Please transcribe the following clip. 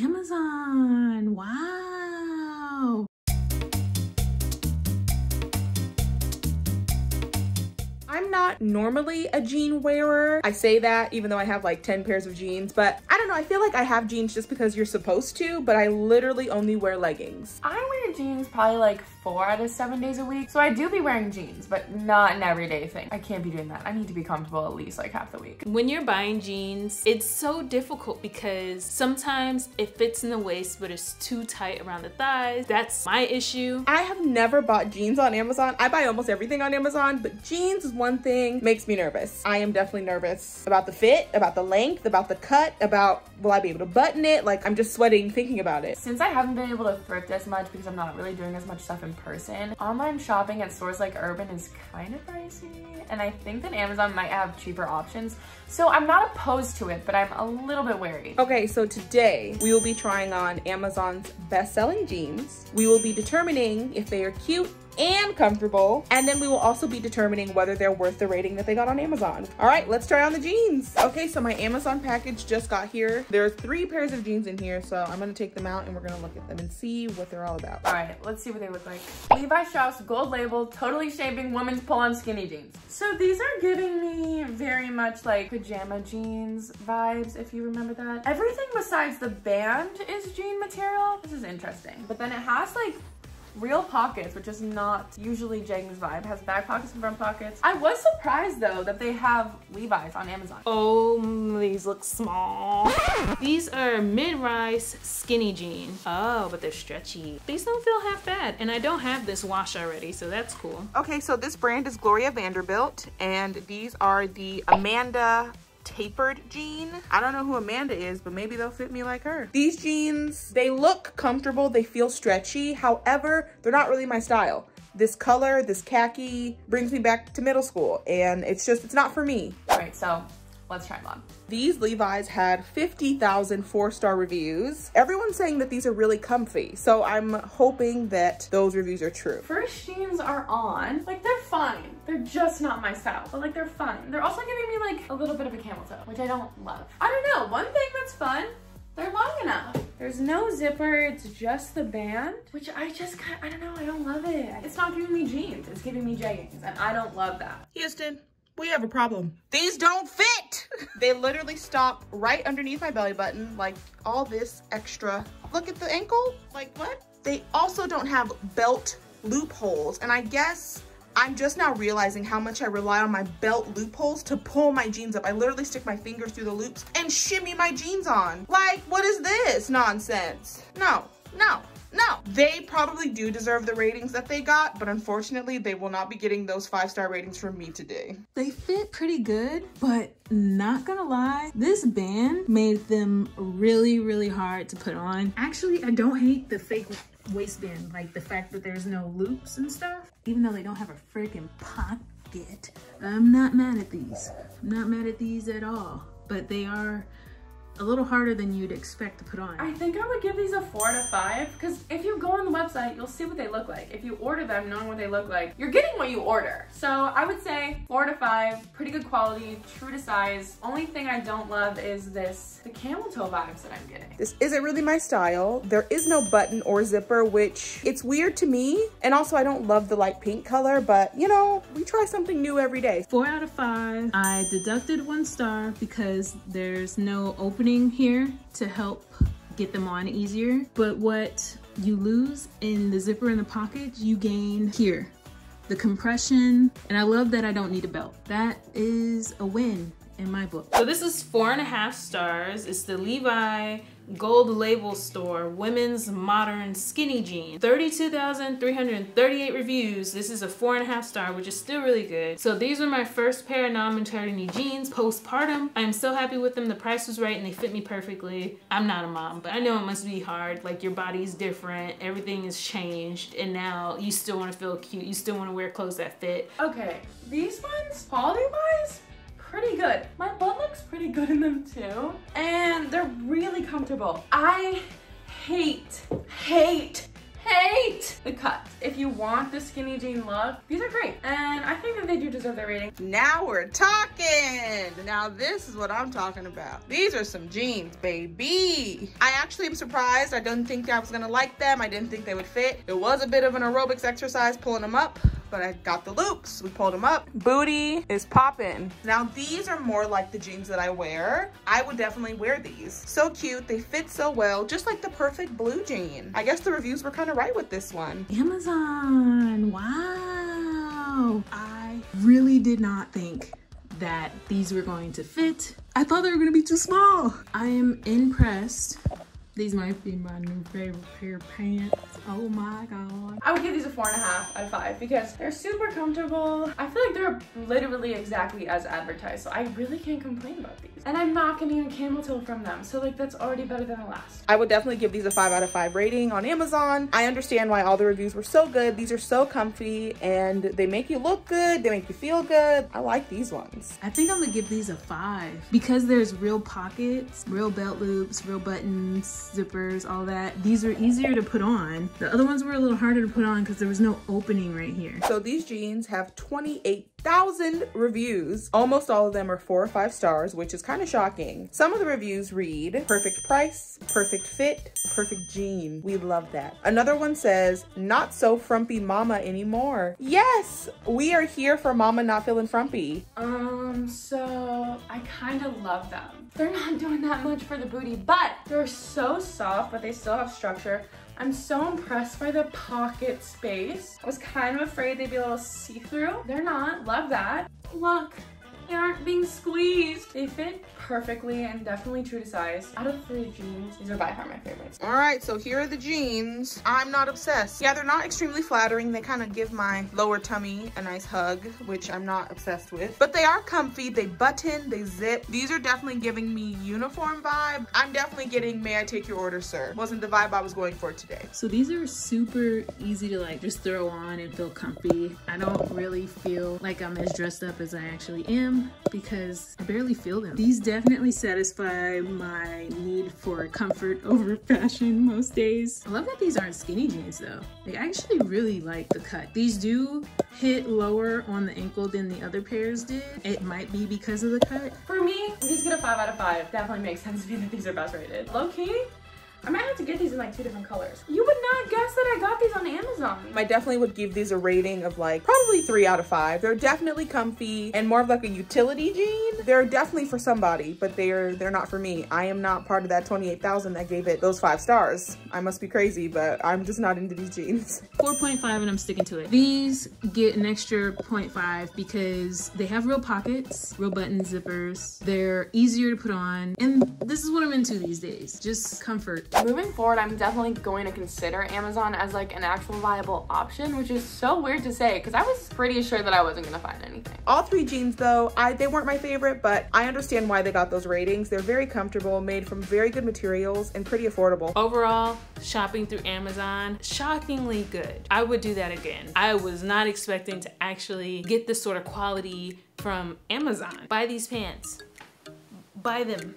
Amazon. Wow. I'm not normally a jean wearer. I say that even though I have like 10 pairs of jeans, but I don't know. I feel like I have jeans just because you're supposed to, but I literally only wear leggings. I wear jeans probably like four out of seven days a week. So I do be wearing jeans, but not an everyday thing. I can't be doing that. I need to be comfortable at least like half the week. When you're buying jeans, it's so difficult because sometimes it fits in the waist, but it's too tight around the thighs. That's my issue. I have never bought jeans on Amazon. I buy almost everything on Amazon, but jeans is one thing makes me nervous. I am definitely nervous about the fit, about the length, about the cut, about will I be able to button it? Like I'm just sweating thinking about it. Since I haven't been able to thrift as much because I'm not really doing as much stuff in person, online shopping at stores like Urban is kind of pricey. And I think that Amazon might have cheaper options. So I'm not opposed to it, but I'm a little bit wary. Okay, so today we will be trying on Amazon's best-selling jeans. We will be determining if they are cute and comfortable. And then we will also be determining whether they're worth the rating that they got on Amazon. All right, let's try on the jeans. Okay, so my Amazon package just got here. There are three pairs of jeans in here, so I'm gonna take them out and we're gonna look at them and see what they're all about. All right, let's see what they look like. Levi Strauss gold label, totally shaping women's pull-on skinny jeans. So these are giving me very much like pajama jeans vibes, if you remember that. Everything besides the band is jean material. This is interesting. But then it has like real pockets, which is not usually Jang's vibe. It has back pockets and front pockets. I was surprised though that they have Levi's on Amazon. Oh, these look small. these are mid-rise skinny jeans. Oh, but they're stretchy. These don't feel half bad. And I don't have this wash already, so that's cool. Okay, so this brand is Gloria Vanderbilt, and these are the Amanda tapered jean. I don't know who Amanda is, but maybe they'll fit me like her. These jeans, they look comfortable, they feel stretchy. However, they're not really my style. This color, this khaki brings me back to middle school and it's just, it's not for me. All right, so Let's try them on. These Levi's had 50,000 four-star reviews. Everyone's saying that these are really comfy, so I'm hoping that those reviews are true. First jeans are on. Like, they're fine. They're just not my style, but like, they're fine. They're also giving me like a little bit of a camel toe, which I don't love. I don't know, one thing that's fun, they're long enough. There's no zipper, it's just the band, which I just kind of, I don't know, I don't love it. It's not giving me jeans, it's giving me jeggings, and I don't love that. Houston, we have a problem. These don't fit. they literally stop right underneath my belly button, like all this extra. Look at the ankle, like what? They also don't have belt loopholes. And I guess I'm just now realizing how much I rely on my belt loopholes to pull my jeans up. I literally stick my fingers through the loops and shimmy my jeans on. Like, what is this nonsense? No, no. No, they probably do deserve the ratings that they got, but unfortunately, they will not be getting those five-star ratings from me today. They fit pretty good, but not gonna lie, this band made them really, really hard to put on. Actually, I don't hate the fake waistband, like the fact that there's no loops and stuff, even though they don't have a freaking pocket. I'm not mad at these. I'm not mad at these at all, but they are a little harder than you'd expect to put on. I think I would give these a four to five because if you go on the website, you'll see what they look like. If you order them knowing what they look like, you're getting what you order. So I would say four to five, pretty good quality, true to size. Only thing I don't love is this, the camel toe vibes that I'm getting. This isn't really my style. There is no button or zipper, which it's weird to me. And also I don't love the light pink color, but you know, we try something new every day. Four out of five. I deducted one star because there's no opening here to help get them on easier. But what you lose in the zipper in the pocket, you gain here. The compression, and I love that I don't need a belt. That is a win in my book. So this is four and a half stars. It's the Levi Gold Label Store Women's Modern Skinny Jean. 32,338 reviews. This is a four and a half star, which is still really good. So these were my first pair of non-maternity jeans postpartum. I'm so happy with them. The price was right and they fit me perfectly. I'm not a mom, but I know it must be hard. Like your body's different, everything has changed, and now you still wanna feel cute. You still wanna wear clothes that fit. Okay, these ones, quality-wise, pretty good. My pretty good in them too. And they're really comfortable. I hate, hate, hate the cut. If you want the skinny jean look, these are great. And I think that they do deserve their rating. Now we're talking. Now this is what I'm talking about. These are some jeans, baby. I actually am surprised. I didn't think I was gonna like them. I didn't think they would fit. It was a bit of an aerobics exercise pulling them up, but I got the loops. We pulled them up. Booty is popping. Now these are more like the jeans that I wear. I would definitely wear these. So cute. They fit so well, just like the perfect blue jean. I guess the reviews were kind of right with this one. Amazon, wow. I really did not think that these were going to fit. I thought they were gonna be too small. I am impressed. These might be my new favorite pair of pants. Oh my God. I would give these a four and a half out of five because they're super comfortable. I feel like they're literally exactly as advertised, so I really can't complain about these. And I'm not getting a camel toe from them, so like that's already better than the last. I would definitely give these a five out of five rating on Amazon. I understand why all the reviews were so good. These are so comfy and they make you look good. They make you feel good. I like these ones. I think I'm gonna give these a five because there's real pockets, real belt loops, real buttons, zippers, all that. These are easier to put on. The other ones were a little harder to put on because there was no opening right here. So these jeans have 28,000 reviews. Almost all of them are four or five stars, which is kind of shocking. Some of the reviews read, perfect price, perfect fit, perfect jean. We love that. Another one says, not so frumpy mama anymore. Yes, we are here for mama not feeling frumpy. Um, so I kind of love them. They're not doing that much for the booty, but they're so soft, but they still have structure. I'm so impressed by the pocket space. I was kind of afraid they'd be a little see-through. They're not, love that. Look, they aren't being squeezed. They fit perfectly and definitely true to size. Out of three jeans, these are by far my favorites. All right, so here are the jeans. I'm not obsessed. Yeah, they're not extremely flattering. They kind of give my lower tummy a nice hug, which I'm not obsessed with. But they are comfy. They button, they zip. These are definitely giving me uniform vibe. I'm definitely getting may I take your order, sir. Wasn't the vibe I was going for today. So these are super easy to like just throw on and feel comfy. I don't really feel like I'm as dressed up as I actually am because I barely feel them. These definitely satisfy my need for comfort over fashion most days. I love that these aren't skinny jeans though. I actually really like the cut. These do hit lower on the ankle than the other pairs did. It might be because of the cut. For me, these get a five out of five. Definitely makes sense to me that these are best rated. Low key, I might have to get these in like two different colors. You would not guess that I got these on Amazon. I definitely would give these a rating of like probably three out of five. They're definitely comfy and more of like a utility jean. They're definitely for somebody, but they're they're not for me. I am not part of that 28,000 that gave it those five stars. I must be crazy, but I'm just not into these jeans. 4.5 and I'm sticking to it. These get an extra 0.5 because they have real pockets, real button zippers. They're easier to put on. And this is what I'm into these days. Just comfort. Moving forward, I'm definitely going to consider Amazon as like an actual viable option, which is so weird to say because I was pretty sure that I wasn't gonna find anything. All three jeans though, I they weren't my favorite, but I understand why they got those ratings. They're very comfortable, made from very good materials and pretty affordable. Overall, shopping through Amazon, shockingly good. I would do that again. I was not expecting to actually get this sort of quality from Amazon. Buy these pants. Buy them.